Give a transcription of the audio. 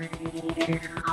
Yeah.